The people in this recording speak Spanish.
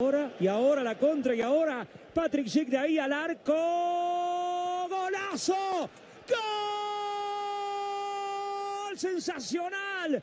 Ahora, y ahora la contra, y ahora Patrick Schick de ahí al arco. ¡Golazo! ¡Gol! ¡Sensacional!